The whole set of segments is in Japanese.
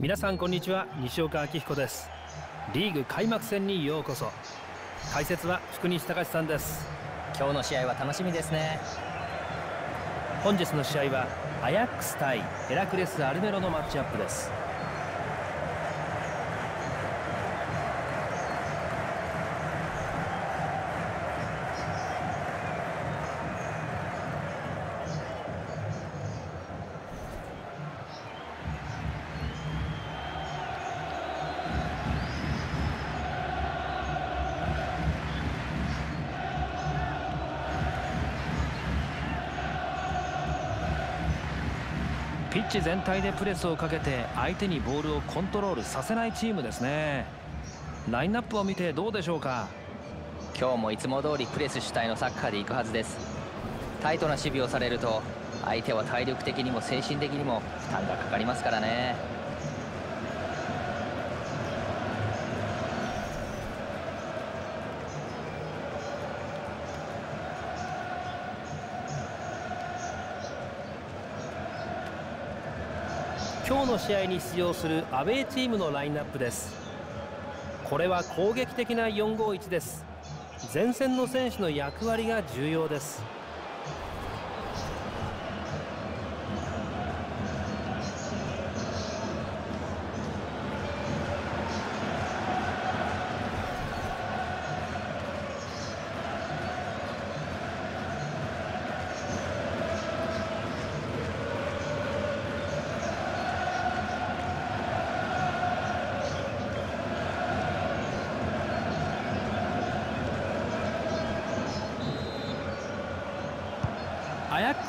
皆さんこんにちは西岡明彦です。リーグ開幕戦にようこそ。解説は福西隆さんです。今日の試合は楽しみですね。本日の試合はアヤックス対ヘラクレス・アルメロのマッチアップですッチ全体でプレスをかけて相手にボールをコントロールさせないチームですね。ラインナップを見てどうでしょうか？今日もいつも通りプレス主体のサッカーでいくはずです。タイトな守備をされると相手は体力的にも精神的にも負担がかかりますからね。今日の試合に出場するアウェーチームのラインナップです。これは攻撃的な451です。前線の選手の役割が重要です。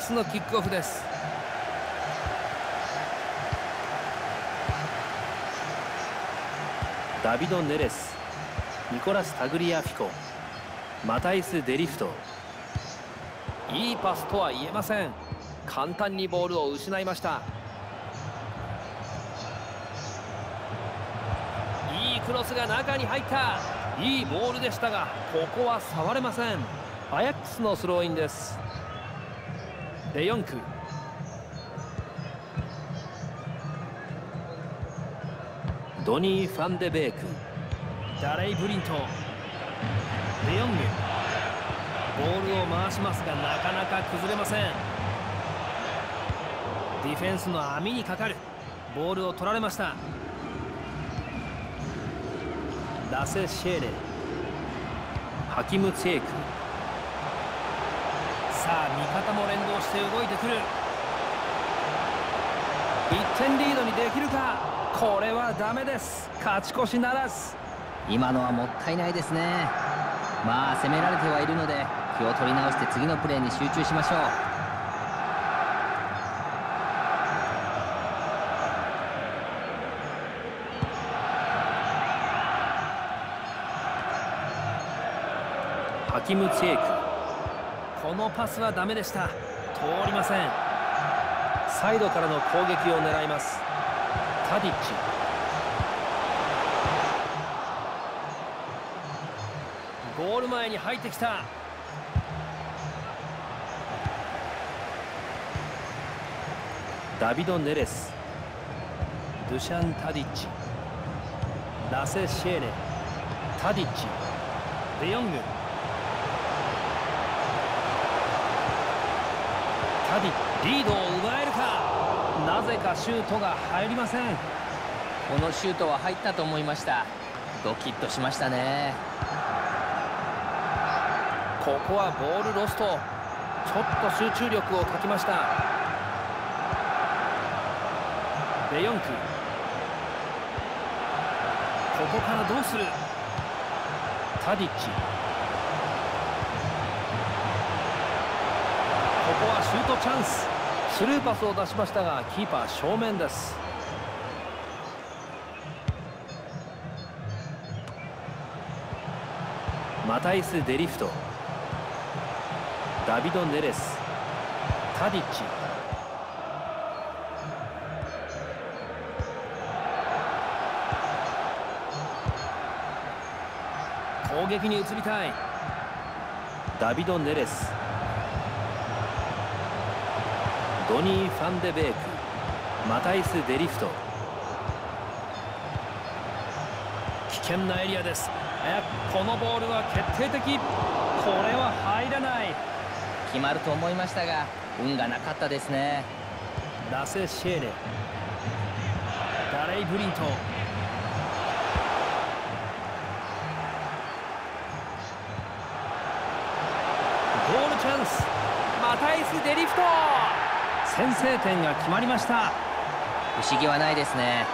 クスのキックオフです。ダビド・ネレスニコラス・タグリアフィコマタイス・デリフト。いいパスとは言えません。簡単にボールを失いました。いいクロスが中に入った。いいボールでしたがここは触れません。アヤックスのスローインですデヨンクドニー・ファンデベーク。ダレイ・ブリント。デヨングボールを回しますがなかなか崩れません。ディフェンスの網にかかる。ボールを取られました。ラセ・シェーレ。ハキム・ツェーク。さあ味方も連動して動いてくる。1点リードにできるか？これはダメです。勝ち越しならず。今のはもったいないですね。まあ攻められてはいるので気を取り直して次のプレーに集中しましょう。ハキム・チェークこのパスはダメでした。通りません。サイドからの攻撃を狙います。タディッチ。ゴール前に入ってきた。ダビド・ネレス。ドゥシャン・タディッチ。ラセ・シェーレタディッチ。デヨング。タディリードを奪えるか？なぜかシュートが入りません。このシュートは入ったと思いました。ドキッとしましたね。ここはボールロスト。ちょっと集中力を欠きました。デヨンク。ここからどうする？タディッチここはシュートチャンス。スルーパスを出しましたがキーパー正面です。マタイス・デリフト。ダビド・ネレス。タディッチ。攻撃に移りたい。ダビド・ネレス。ドニー・ファンデベークマタイス・デリフト。険なエリアです。えこのボールは決定的。これは入らない。決まると思いましたが運がなかったですね。ラセ・シェーレダレイ・ブリント。ゴールチャンス。マタイス・デリフト先制点が決まりました。不思議はないですね。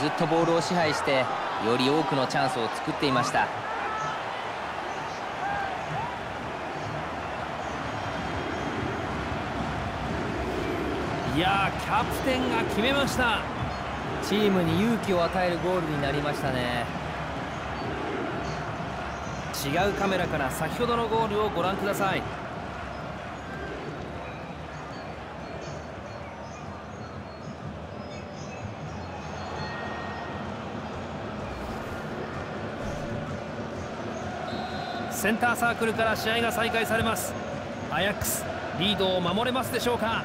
ずっとボールを支配してより多くのチャンスを作っていました。いやキャプテンが決めました。チームに勇気を与えるゴールになりましたね。違うカメラから先ほどのゴールをご覧くださいセンターサークルから試合が再開されます。アヤックスリードを守れますでしょうか。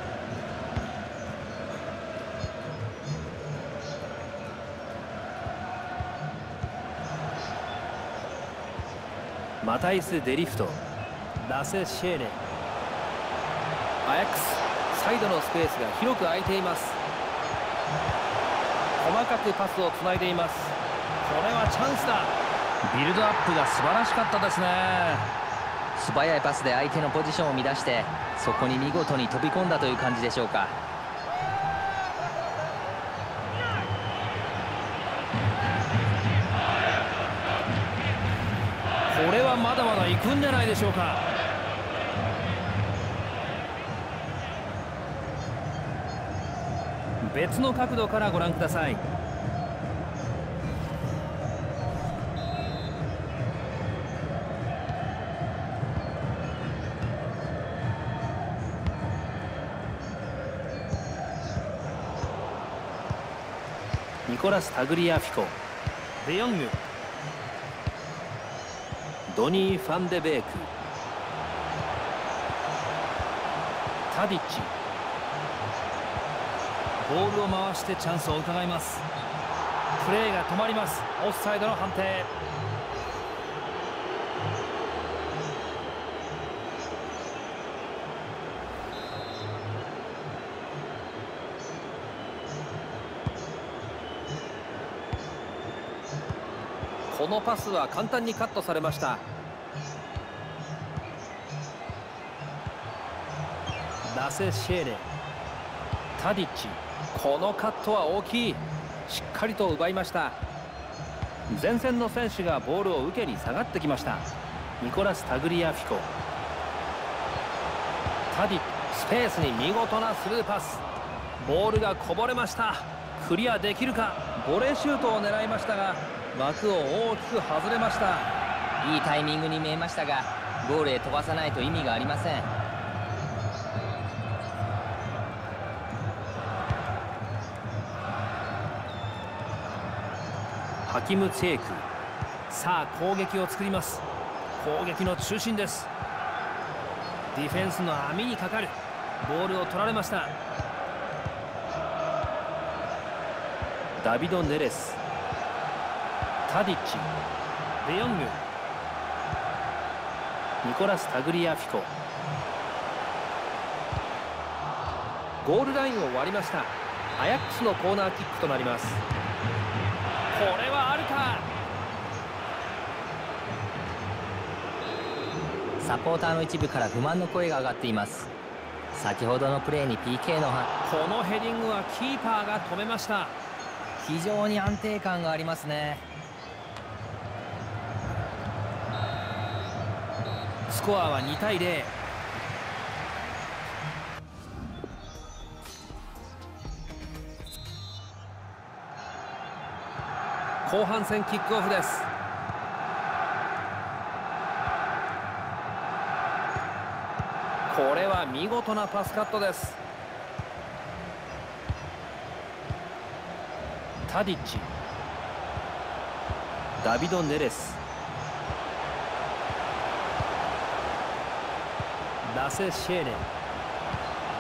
マタイス・デリフトラセ・シェーレ。アヤックスサイドのスペースが広く空いています。細かくパスをつないでいます。これはチャンスだ。ビルドアップが素晴らしかったですね。素早いパスで相手のポジションを乱してそこに見事に飛び込んだという感じでしょうか。これはまだまだ行くんじゃないでしょうか。別の角度からご覧くださいコラス・タグリアフィコデヨングドニー・ファンデベークタディッチボールを回してチャンスを伺います。プレーが止まります。オフサイドの判定。このパスは簡単にカットされました。ラセ・シェーレタディッチこのカットは大きい。しっかりと奪いました。前線の選手がボールを受けに下がってきました。ニコラス・タグリアフィコ。タディスペースに見事なスルーパス。ボールがこぼれました。クリアできるか？ボレーシュートを狙いましたが枠を大きく外れました。いいタイミングに見えましたがゴールへ飛ばさないと意味がありません。ハキム・ツェーク。さあ攻撃を作ります。攻撃の中心です。ディフェンスの網にかかる。ボールを取られました。ダビド・ネレスタディッチデヨングニコラス・タグリアフィコゴールラインを割りました。アヤックスのコーナーキックとなります。これはあるか。サポーターの一部から不満の声が上がっています。先ほどのプレーに PK のこのヘディングはキーパーが止めました。非常に安定感がありますねスコアは2対0後半戦キックオフです。これは見事なパスカットです。タディッチ。ダビド・ネレスラセ・シェーレ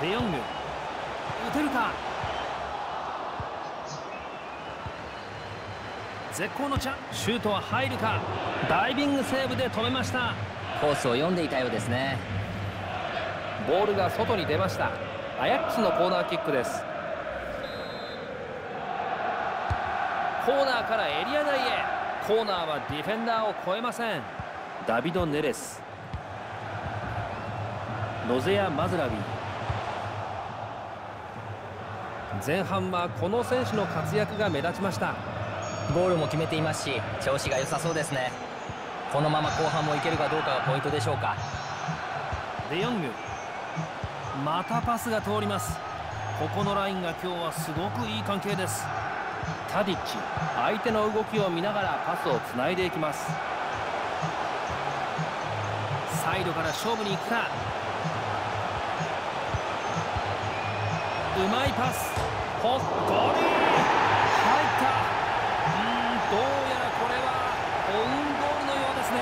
デヨング。打てるか？絶好のチャンシュートは入るか？ダイビングセーブで止めました。コースを読んでいたようですね。ボールが外に出ました。アヤックスのコーナーキックです。コーナーからエリア内へ。コーナーはディフェンダーを越えません。ダビド・ネレス。ノゼア・マズラビ前半はこの選手の活躍が目立ちました。ゴールも決めていますし調子が良さそうですね。このまま後半もいけるかどうかがポイントでしょうか。デヨング。またパスが通ります。ここのラインが今日はすごくいい関係です。タディッチ。相手の動きを見ながらパスをつないでいきます。サイドから勝負に行くかうまいパス。ほっこり。入った。うんどうやらこれはオウンゴールのようですね。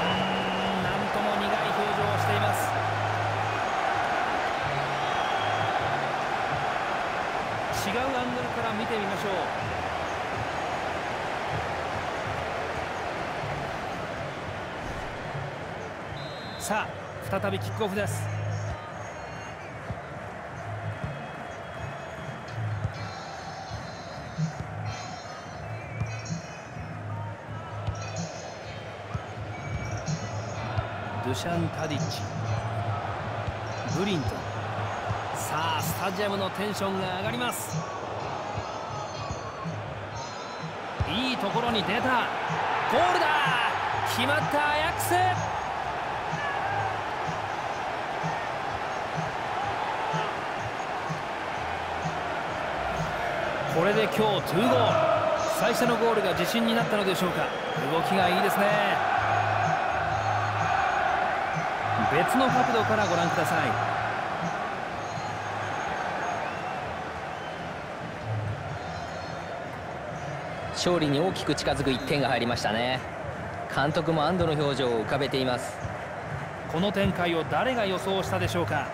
うんなんとも苦い表情をしています。違うアングルから見てみましょう。さあ再びキックオフです。ドゥシャン・タディッチ。ブリントさあスタジアムのテンションが上がります。いいところに出た。ゴールだ。決まったアヤックス。これで今日2ゴー。ル最初のゴールが自信になったのでしょうか。動きがいいですね。別の角度からご覧ください。勝利に大きく近づく1点が入りましたね。監督も安堵の表情を浮かべています。この展開を誰が予想したでしょうか。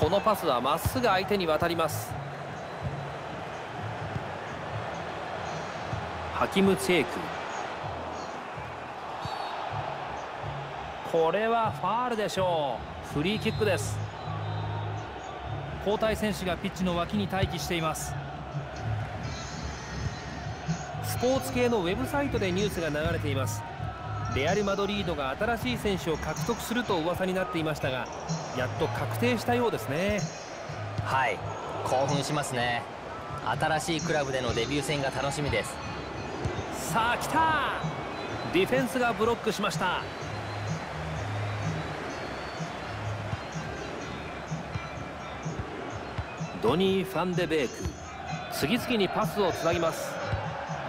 このパスはまっすぐ相手に渡りますハキム・チェイク。これはファールでしょう。フリーキックです。交代選手がピッチの脇に待機しています。スポーツ系のウェブサイトでニュースが流れています。レアル・マドリードが新しい選手を獲得すると噂になっていましたがやっと確定したようですね。はい興奮しますね。新しいクラブでのデビュー戦が楽しみです。さあ来たディフェンスがブロックしました。ドニー・ファンデベーク。次々にパスをつなぎます。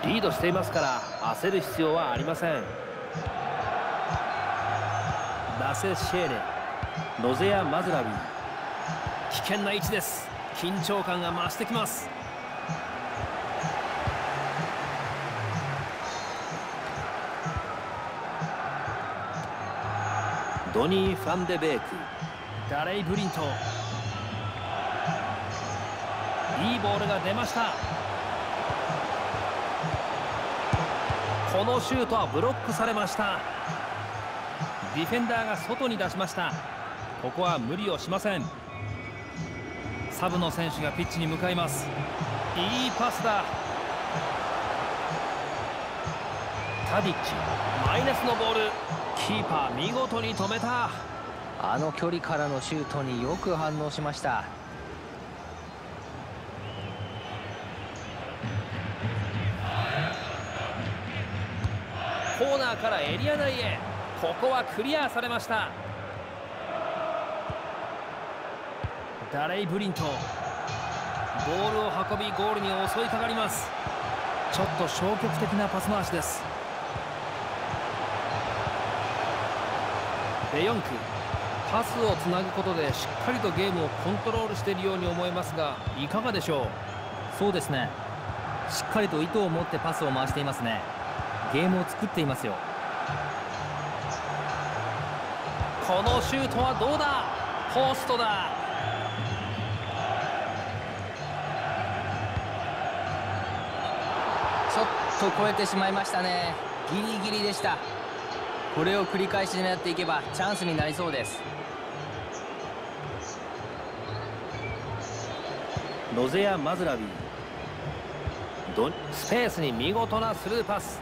リードしていますから焦る必要はありません。ラセ・シェーレノゼア・マズラビ危険な位置です。緊張感が増してきます。ドニー・ファンデベーク。ガレイ・ブリント。いいボールが出ました。このシュートはブロックされました。ディフェンダーが外に出しました。ここは無理をしません。サブの選手がピッチに向かいます。いいパスだ。タディッチマイナスのボール。キーパー見事に止めた。あの距離からのシュートによく反応しました。コーナーからエリア内へ。ここはクリアされました。ダレイ・ブリント。ボールを運びゴールに襲いかかります。ちょっと消極的なパス回しですデヨンク。パスをつなぐことでしっかりとゲームをコントロールしているように思えますがいかがでしょう？そうですね。しっかりと意図を持ってパスを回していますね。ゲームを作っていますよ。このシュートはどうだ？ポストだ。ちょっと超えてしまいましたね。ギリギリでしたこれを繰り返し狙っていけばチャンスになりそうです。ロゼア・マズラビドスペースに見事なスルーパス。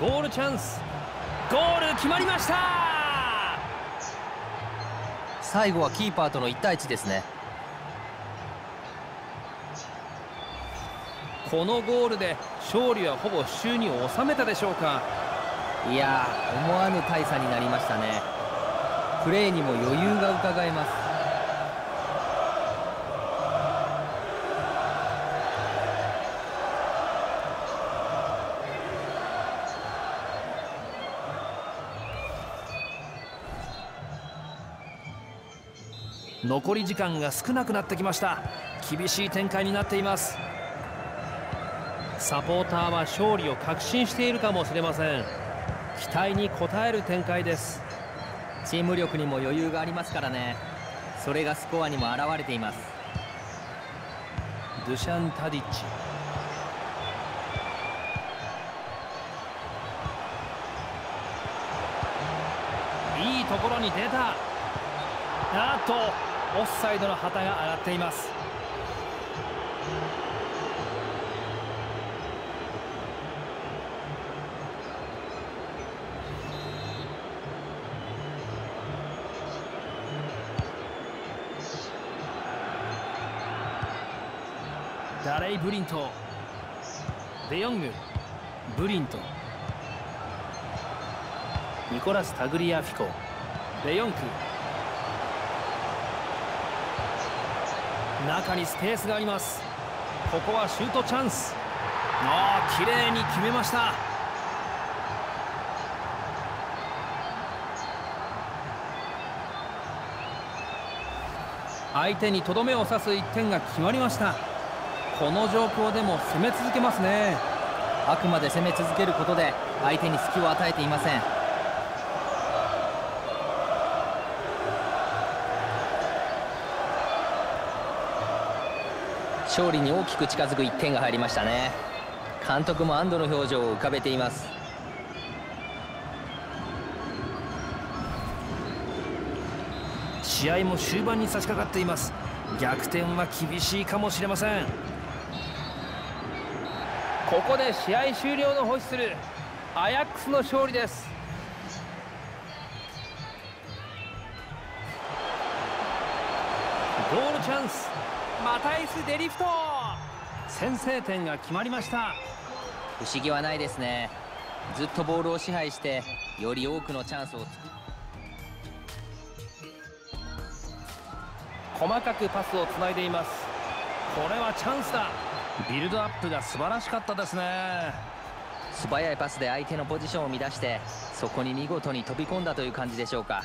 ゴールチャンス。ゴール決まりました。最後はキーパーとの1対1ですねこのゴールで勝利はほぼ手中に収めたでしょうか。いやー思わぬ大差になりましたね。プレーにも余裕がうかがえます。残り時間が少なくなってきました。厳しい展開になっていますサポーターは勝利を確信しているかもしれません。期待に応える展開です。チーム力にも余裕がありますからね。それがスコアにも表れています。ドゥシャン・タディッチ。いいところに出た。あっとオフサイドの旗が上がっていますイ・ブリント。デヨングブリント。ニコラス・タグリアフィコデヨンク。中にスペースがあります。ここはシュートチャンス。ああ綺麗に決めました。相手にとどめを刺す1点が決まりました。この状況でも攻め続けますね。あくまで攻め続けることで相手に隙を与えていません。勝利に大きく近づく1点が入りましたね。監督も安堵の表情を浮かべています。試合も終盤に差し掛かっています。逆転は厳しいかもしれません。ここで試合終了のホイッスル。アヤックスの勝利です。ゴールチャンス。マタイス・デリフト。先制点が決まりました。不思議はないですね。ずっとボールを支配してより多くのチャンスを作細かくパスをつないでいます。これはチャンスだビルドアップが素晴らしかったですね。素早いパスで相手のポジションを乱してそこに見事に飛び込んだという感じでしょうか。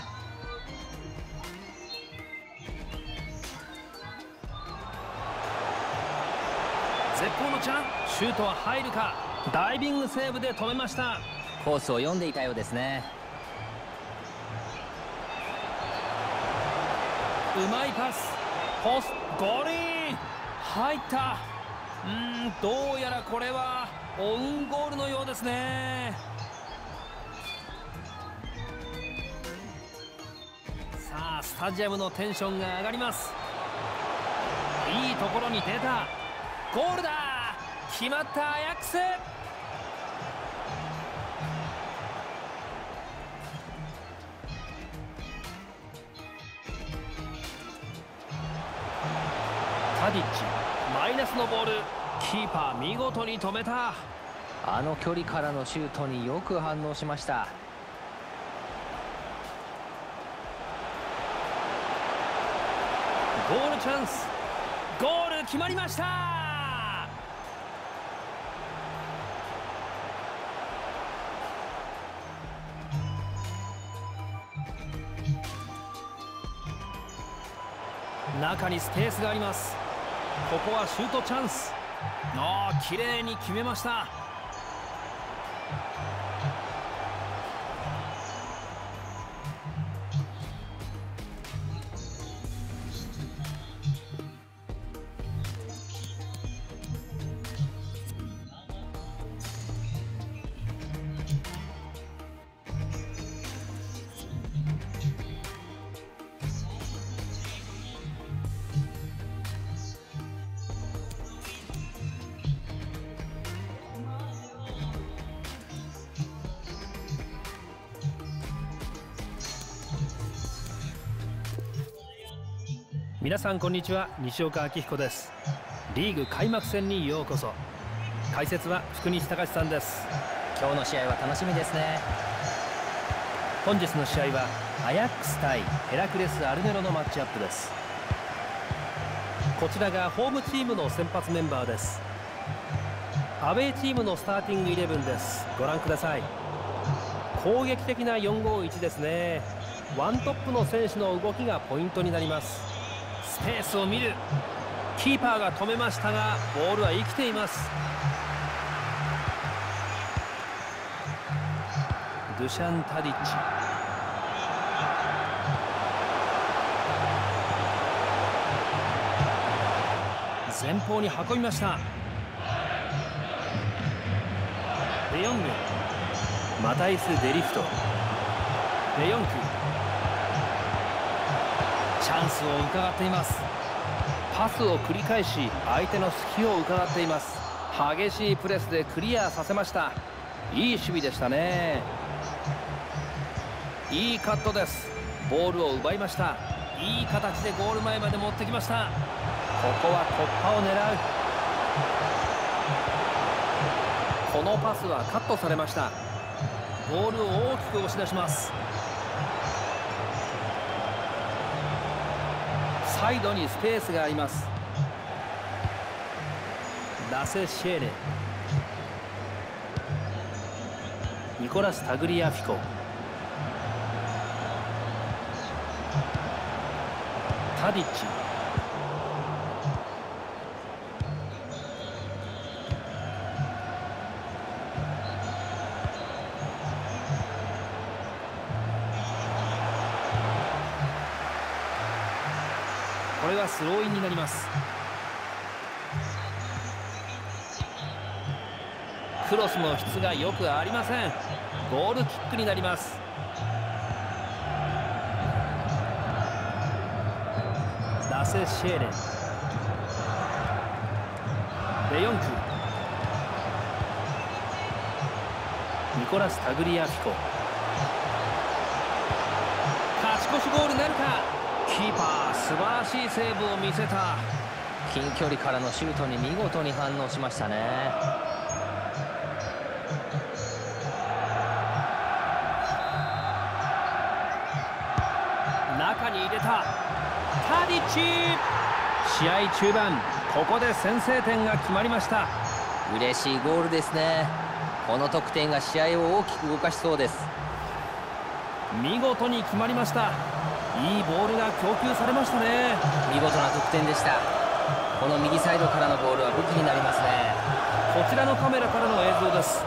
絶好のチャンシュートは入るか。ダイビングセーブで止めました。コースを読んでいたようですね。うまいパス。ポスゴールイン。入ったうんどうやらこれはオウンゴールのようですね。さあスタジアムのテンションが上がります。いいところに出た。ゴールだ。決まったアヤックス。タディッチマイナスのボール。キーパー見事に止めた。あの距離からのシュートによく反応しました。ゴールチャンス。ゴール決まりました。中にスペースがあります。ここはシュートチャンスああ綺麗に決めました。皆さんこんにちは。西岡明彦です。リーグ開幕戦にようこそ。解説は福西隆さんです。今日の試合は楽しみですね。本日の試合はアヤックス対ヘラクレス・アルネロのマッチアップです。こちらがホームチームの先発メンバーです。アウェーチームのスターティングイレブンです。ご覧ください。攻撃的な451ですね。ワントップの選手の動きがポイントになりますスペースを見る。キーパーが止めましたがボールは生きています。ドゥシャン・タディッチ。前方に運びました。デヨング。マタイス・デリフト。デヨンクチャンスを伺っています。パスを繰り返し相手の隙を伺っています。激しいプレスでクリアさせました。いい守備でしたね。いいカットです。ボールを奪いました。いい形でゴール前まで持ってきました。ここは突破を狙う。このパスはカットされました。ボールを大きく押し出します。サイドにスペースがあります。ラセ・シェーレ。ニコラス・タグリアフィコ。タディッチ。スローインになります。クロスの質がよくありません。ゴールキックになります。ラセ・シェーレデヨンクニコラス・タグリアフィコ。勝ち越しゴールなるか？キーパー素晴らしいセーブを見せた。近距離からのシュートに見事に反応しましたね。中に入れた。タディッチ。試合中盤ここで先制点が決まりました。嬉しいゴールですね。この得点が試合を大きく動かしそうです。見事に決まりましたいいボールが供給されましたね。見事な得点でした。この右サイドからのボールは武器になりますね。こちらのカメラからの映像です。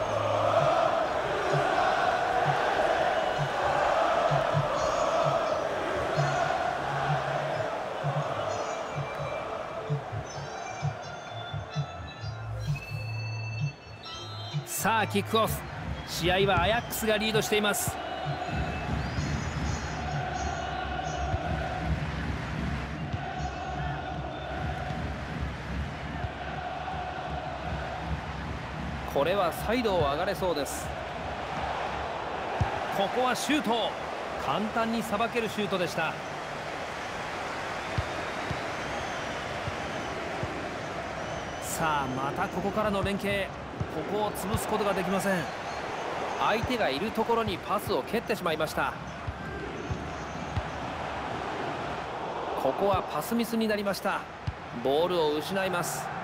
さあキックオフ。試合はアヤックスがリードしていますこれはサイドを上がれそうです。ここはシュート。簡単にさばけるシュートでした。さあまたここからの連携。ここを潰すことができません。相手がいるところにパスを蹴ってしまいました。ここはパスミスになりました。ボールを失います。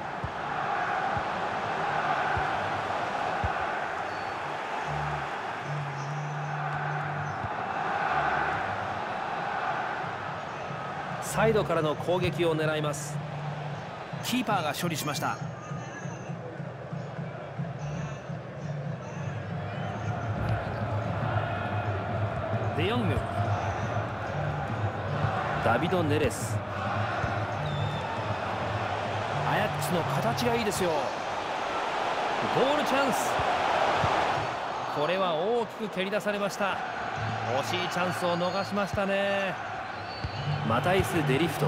サイドからの攻撃を狙います。キーパーが処理しました。デヨング。ダビド・ネレス。アヤックスの形がいいですよ。ゴールチャンス。これは大きく蹴り出されました。惜しいチャンスを逃しましたね。マタイス・デリフト。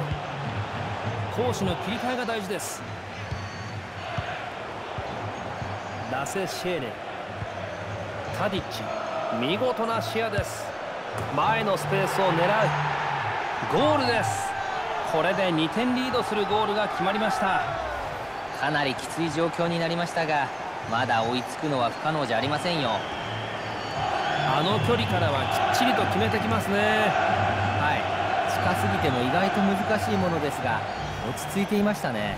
攻守の切り替えが大事です。ラセ・シェーレタディッチ。見事な視野です。前のスペースを狙う。ゴールです。これで2点リードするゴールが決まりました。かなりきつい状況になりましたがまだ追いつくのは不可能じゃありませんよ。あの距離からはきっちりと決めてきますね。はい近すぎても意外と難しいものですが落ち着いていましたね。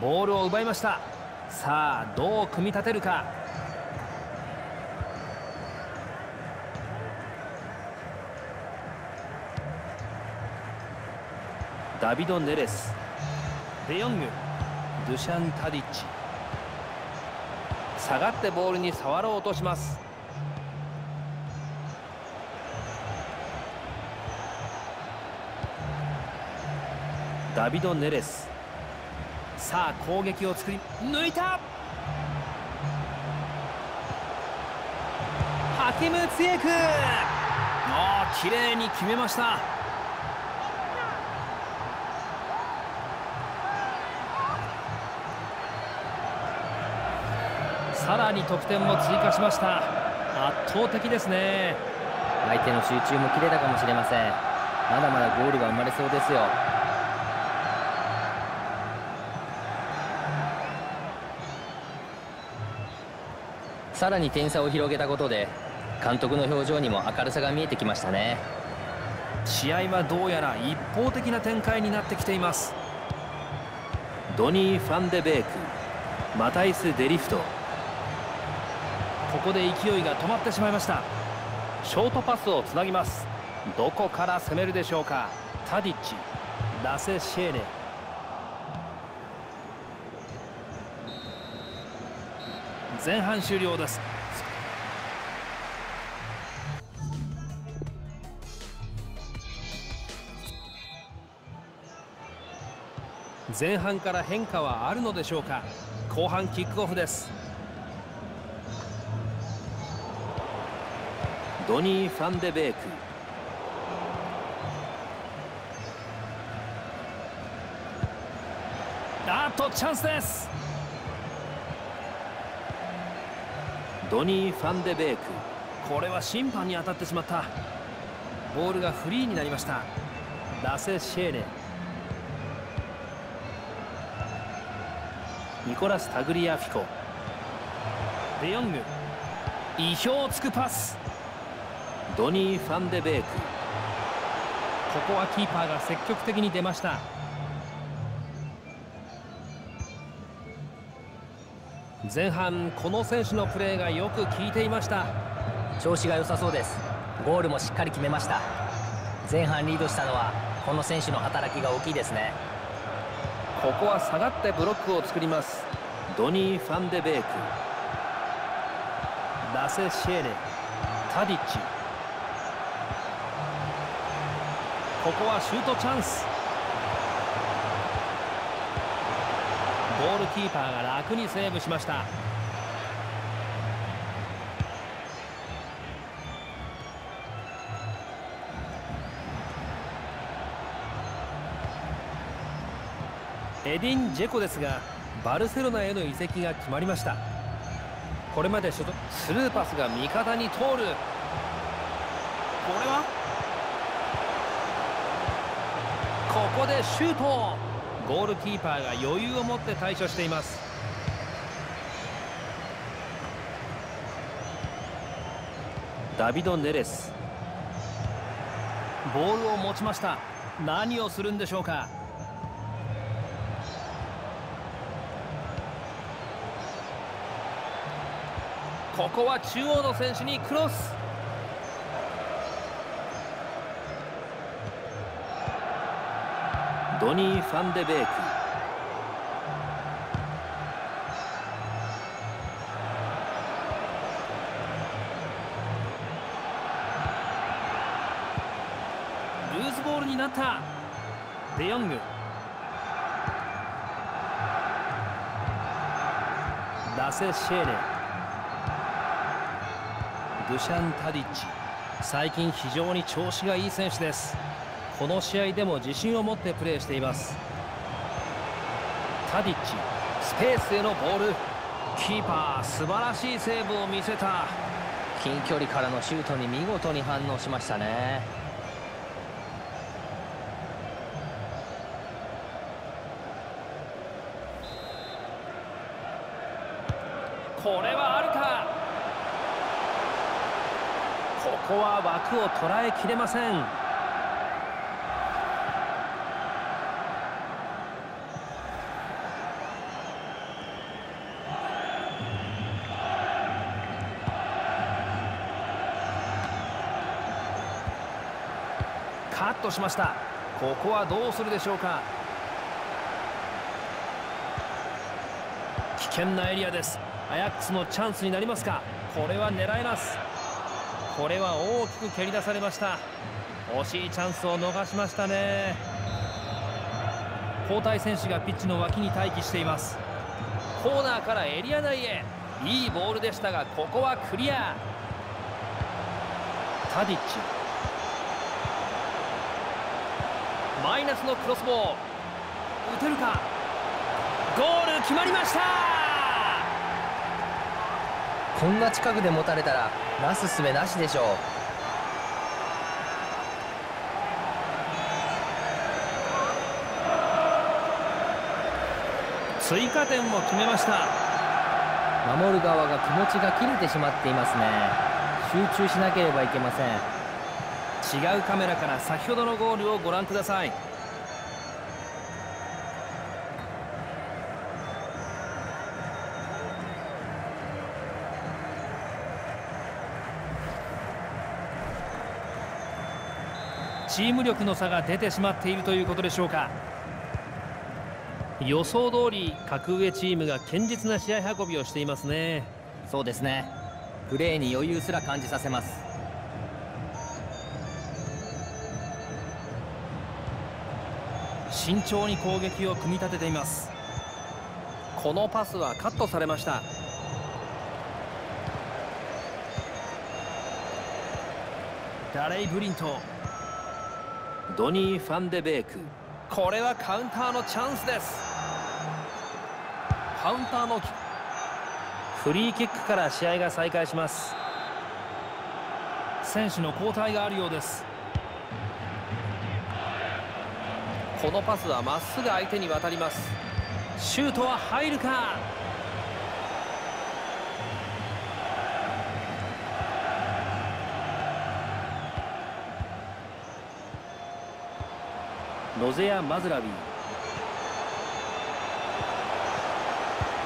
ボールを奪いました。さあどう組み立てるか。ダビド・ネレスデヨングドゥシャン・タディッチ。下がってボールに触ろうとします。ダビド・ネレス。さあ攻撃を作り抜いた！ハキム・ツエク。ああ綺麗に決めました。さらに得点も追加しました。圧倒的ですね。相手の集中も切れたかもしれません。まだまだゴールが生まれそうですよ。さらに点差を広げたことで監督の表情にも明るさが見えてきましたね。試合はどうやら一方的な展開になってきています。ドニー・ファンデベークマタイス・デリフトここで勢いが止まってしまいました。ショートパスをつなぎます。どこから攻めるでしょうか。タディッチラセ・シェーネ。前半終了です。前半から変化はあるのでしょうか。後半キックオフです。ドニー・ファンデベーク。あっとチャンスです。ドニー・ファンデベーク。これは審判に当たってしまった。ボールがフリーになりました。ラセ・シェーネ。ニコラス・タグリアフィコ。デヨング。意表をつくパスドニー・ファンデベーク。ここはキーパーが積極的に出ました。前半この選手のプレーがよく効いていました。調子が良さそうです。ゴールもしっかり決めました。前半リードしたのはこの選手の働きが大きいですね。ここは下がってブロックを作ります。ドニー・ファンデベーク。ラセ・シェーネタディッチここはシュートチャンス。ゴールキーパーが楽にセーブしました。エディン・ジェコですがバルセロナへの移籍が決まりました。これまでスルーパスが味方に通る。これは？ここでシュート。ゴールキーパーが余裕を持って対処しています。ダビド・ネレス。ボールを持ちました。何をするんでしょうか。ここは中央の選手にクロス。ドニー・ファンデベーク。ルーズボールになった。デヨング。ラセ・シェーネドゥシャン・タディッチ。最近非常に調子がいい選手です。この試合でも自信を持ってプレーしています。タディッチスペースへのボール。キーパー素晴らしいセーブを見せた。近距離からのシュートに見事に反応しましたね。これはあるか。ここは枠を捉えきれません。トしました。ここはどうするでしょうか。危険なエリアです。アヤックスのチャンスになりますか。これは狙えます。これは大きく蹴り出されました。惜しいチャンスを逃しましたね。交代選手がピッチの脇に待機しています。コーナーからエリア内へ。いいボールでしたがここはクリア。タディッチマイナスのクロスボール。打てるか？ゴール決まりました！こんな近くで持たれたらなすすべなしでしょう。追加点を決めました。守る側が気持ちが切れてしまっていますね。集中しなければいけません違うカメラから先ほどのゴールをご覧ください。チーム力の差が出てしまっているということでしょうか。予想通り格上チームが堅実な試合運びをしていますね。そうですね。プレーに余裕すら感じさせます。慎重に攻撃を組み立てています。このパスはカットされました。ダレイ・ブリント。ドニー・ファンデベーク。これはカウンターのチャンスです。カウンターのフリーキックから試合が再開します。選手の交代があるようですこのパスはまっすぐ相手に渡ります。シュートは入るか。ロゼア・マズラビー。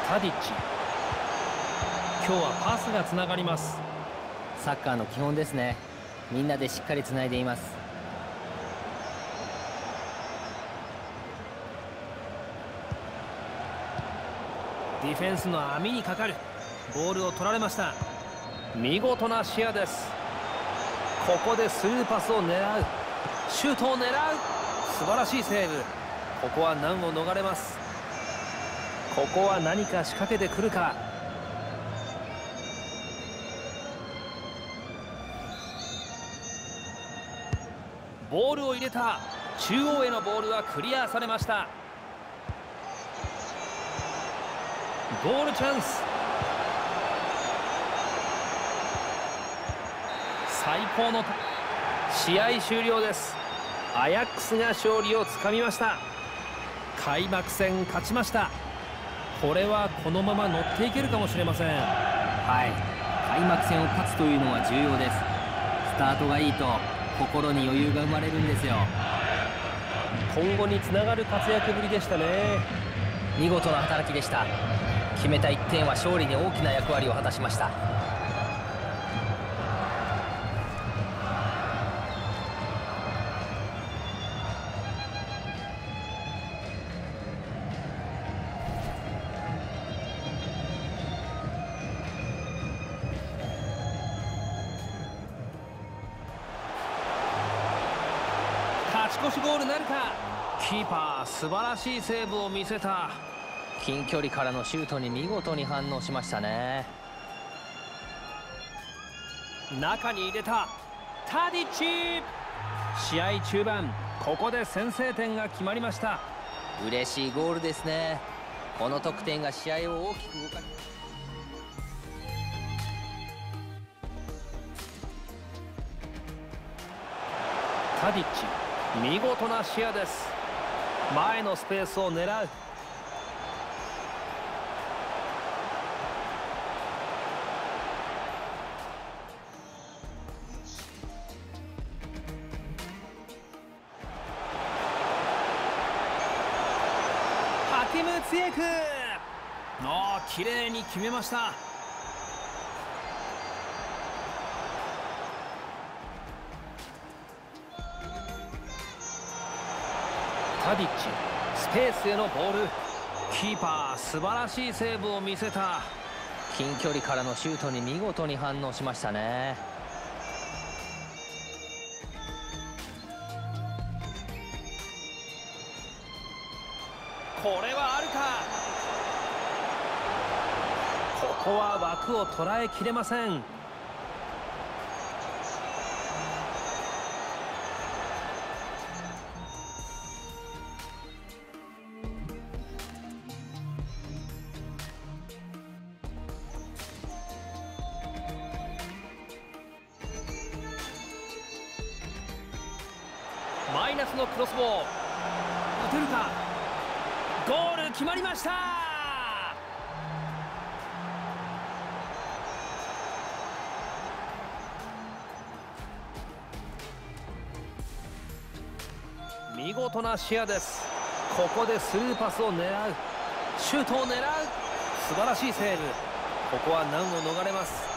タディッチ。今日はパスがつながります。サッカーの基本ですね。みんなでしっかりつないでいますディフェンスの網にかかる。ボールを取られました。見事な視野です。ここでスルーパスを狙う。シュートを狙う。素晴らしいセーブ。ここは難を逃れます。ここは何か仕掛けてくるか。ボールを入れた。中央へのボールはクリアされました。ゴールチャンス。最高の試合終了です。アヤックスが勝利をつかみました。開幕戦勝ちました。これはこのまま乗っていけるかもしれません。はい。開幕戦を勝つというのは重要です。スタートがいいと心に余裕が生まれるんですよ。今後につながる活躍ぶりでしたね。見事な働きでした決めた1点は勝利に大きな役割を果たしました。勝ち越しゴールなるか。キーパー素晴らしいセーブを見せた。近距離からのシュートに見事に反応しましたね。中に入れた。タディッチ試合中盤ここで先制点が決まりました。嬉しいゴールですね。この得点が試合を大きく動かタディッチ見事な視野です。前のスペースを狙う綺麗に決めました。タディッチスペースへのボール。キーパー素晴らしいセーブを見せた。近距離からのシュートに見事に反応しましたね。これはあるか。ここは枠を捉えきれません。見事な視野です。ここでスルーパスを狙う。シュートを狙う。素晴らしいセーブ。ここは難を逃れます。